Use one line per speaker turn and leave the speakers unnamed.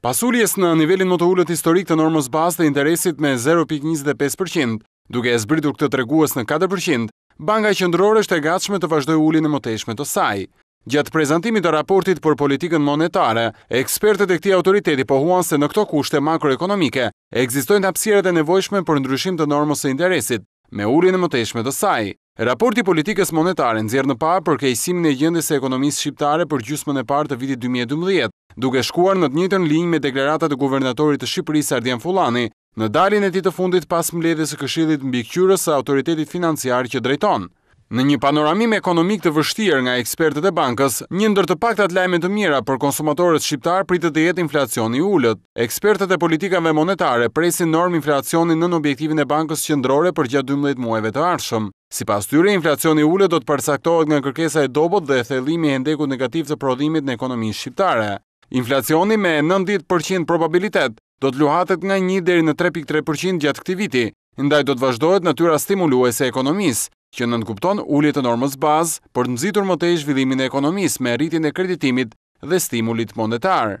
Pas uljes në nivelin më të ulët historik të normës bazë të interesit me zero pikë njëzet e pesë për qind, duke e zbritur këtë tregues në katër për qind, Banka Qendrore është e gatshme të vazhdojë uljen e mëtejshme të saj. Gjatë prezantimit të raportit për politikën monetare, ekspertët e këtij autoriteti pohuan se në këto kushte makroekonomike, ekzistojnë hapësirat e nevojshme për ndryshim të normës së interesit, Me uljen e mëtejshme të saj, Raporti i Politikës Monetare nxjerr në pah përkeqësimin e gjendjes së ekonomisë shqiptare për gjysmën e parë të vitit dy mijë e dymbëdhjetë, duke shkuar në të njëjtën linjë me deklaratat e guvernatorit të Shqipërisë Ardian Fullani në daljen e tij të fundit pas mbledhjes së Këshillit Mbikëqyrës së Autoritetit Financiar që drejton. Në një panoramim ekonomik të vështirë nga ekspertët e bankës, një ndër të paktat lajme të mira për konsumatorët shqiptarë pritet të jetë inflacioni i ulët. Ekspertët e politikave monetare presin normë inflacioni nën objektivin e Bankës Qendrore përgjatë dymbëdhjetë muajve të ardhshëm. Sipas tyre, inflacioni i ulët do të përcaktohet nga kërkesa e dobët dhe thellimi i hendekut negativ të prodhimit në ekonominë shqiptare. Inflacioni me nëntëdhjetë për qind probabilitet do të luhatet nga një deri në tre pikë tre për qind gjatë këtij viti, ndaj do të vazhdohet natyra stimuluese e ekonomisë, që nënkupton ulje të normës bazë për të nxitur më tej zhvillimin e ekonomisë me rritjen e kreditimit dhe stimulit monetar.